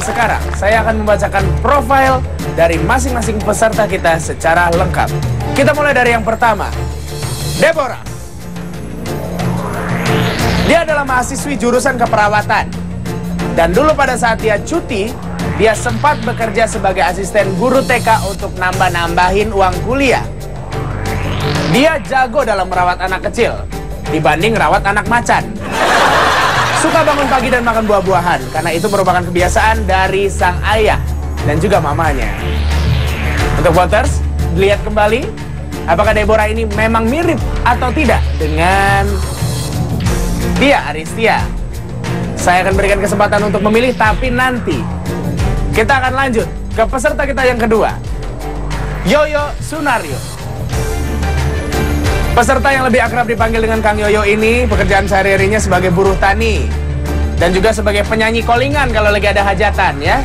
Dan sekarang saya akan membacakan profil dari masing-masing peserta kita secara lengkap. Kita mulai dari yang pertama, Deborah. Dia adalah mahasiswi jurusan keperawatan. Dan dulu pada saat dia cuti, dia sempat bekerja sebagai asisten guru TK untuk nambah-nambahin uang kuliah. Dia jago dalam merawat anak kecil dibanding rawat anak macan. Suka bangun pagi dan makan buah-buahan karena itu merupakan kebiasaan dari sang ayah dan juga mamanya. Untuk voters, lihat kembali apakah Deborah ini memang mirip atau tidak dengan dia Aristia. Saya akan berikan kesempatan untuk memilih tapi nanti kita akan lanjut ke peserta kita yang kedua. Yoyo Sunario. Peserta yang lebih akrab dipanggil dengan Kang Yoyo ini pekerjaan sehari-harinya sebagai buruh tani dan juga sebagai penyanyi kolingan kalau lagi ada hajatan ya.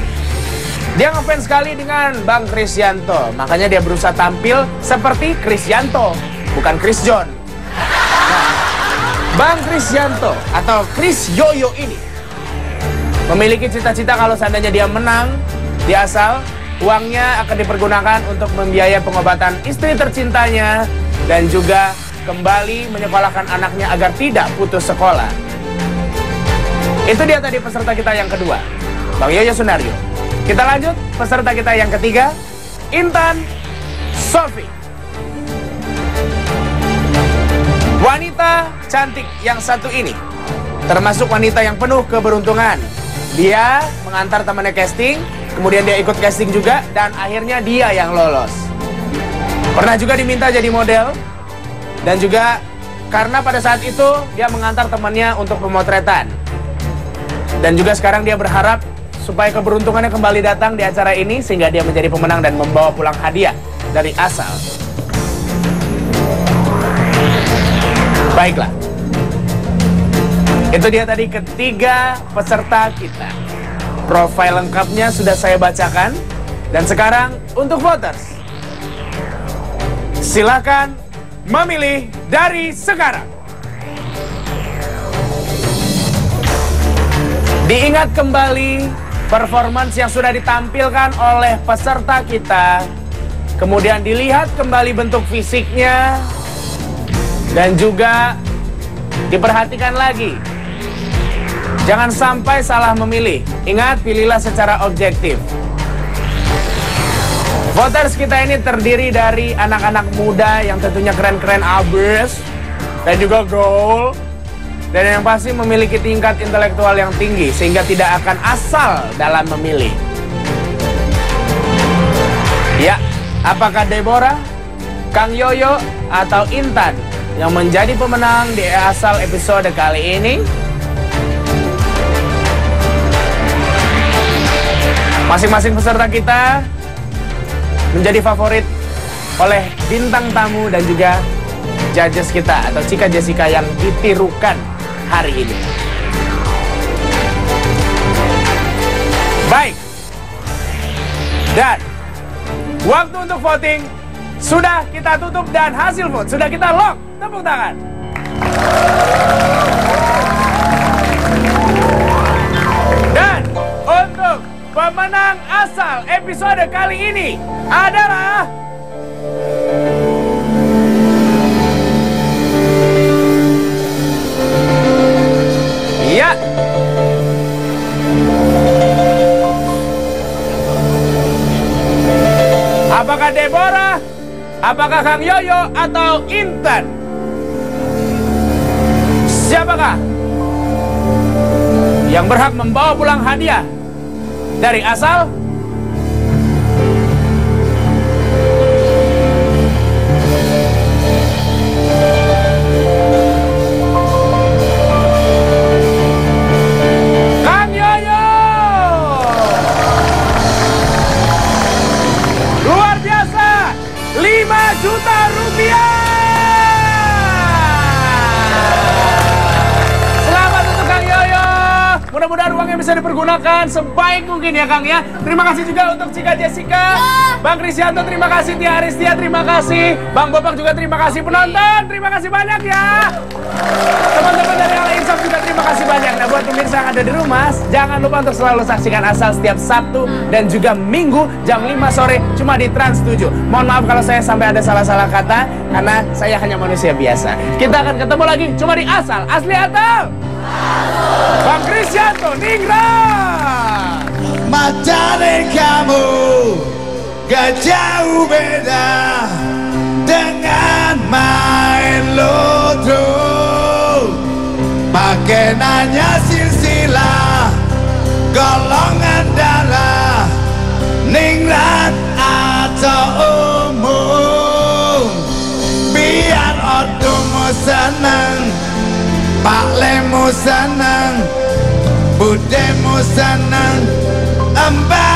Dia ngefans sekali dengan Bang Krisyanto, makanya dia berusaha tampil seperti Krisyanto, bukan Chris John. Nah, Bang Krisyanto atau Chris Yoyo ini memiliki cita-cita kalau seandainya dia menang di asal, uangnya akan dipergunakan untuk membiayai pengobatan istri tercintanya dan juga kembali menyekolahkan anaknya agar tidak putus sekolah. Itu dia tadi peserta kita yang kedua, Bang Yoyo Sunario. Kita lanjut peserta kita yang ketiga, Intan Sofi. Wanita cantik yang satu ini termasuk wanita yang penuh keberuntungan. Dia mengantar temannya casting, kemudian dia ikut casting juga dan akhirnya dia yang lolos. Pernah juga diminta jadi model dan juga karena pada saat itu dia mengantar temannya untuk pemotretan. Dan juga sekarang dia berharap supaya keberuntungannya kembali datang di acara ini sehingga dia menjadi pemenang dan membawa pulang hadiah dari asal. Baiklah. Itu dia tadi ketiga peserta kita. Profil lengkapnya sudah saya bacakan. Dan sekarang untuk voters. Silakan memilih dari sekarang. Diingat kembali performance yang sudah ditampilkan oleh peserta kita. Kemudian dilihat kembali bentuk fisiknya. Dan juga diperhatikan lagi. Jangan sampai salah memilih. Ingat, pilihlah secara objektif. Voters kita ini terdiri dari anak-anak muda yang tentunya keren-keren abis dan juga goal dan yang pasti memiliki tingkat intelektual yang tinggi sehingga tidak akan asal dalam memilih. Ya, apakah Deborah, Kang Yoyo, atau Intan yang menjadi pemenang di asal episode kali ini? Masing-masing peserta kita menjadi favorit oleh bintang tamu dan juga judges kita atau Cika Jessica yang ditirukan hari ini. Baik. Dan waktu untuk voting sudah kita tutup dan hasil vote sudah kita lock. Tepuk tangan. Asal episode kali ini adalah Ya. Apakah Deborah? Apakah Kang Yoyo atau Intan? Siapakah yang berhak membawa pulang hadiah dari asal? में जूता रूपिया। Mudah-mudahan uangnya bisa dipergunakan sebaik mungkin ya Kang ya. Terima kasih juga untuk Cika Jessica, Bang Krisyanto terima kasih, Tia Aristia terima kasih, Bang Bobang juga terima kasih penonton, terima kasih banyak ya. Teman-teman dari Al Insaf juga terima kasih banyak. Nah buat pemirsa yang ada di rumah, jangan lupa untuk selalu saksikan asal setiap Sabtu dan juga Minggu jam 5 sore cuma di Trans 7. Mohon maaf kalau saya sampai ada salah-salah kata karena saya hanya manusia biasa. Kita akan ketemu lagi cuma di asal asli atau Bang Krisyanto Ningrat. Mata dan kamu gak jauh beda dengan main loto Pakaiannya silsilah golongan darah ningrat atau umum. Biar otomu seneng Pak Lemu seneng Budemu seneng Mbakmu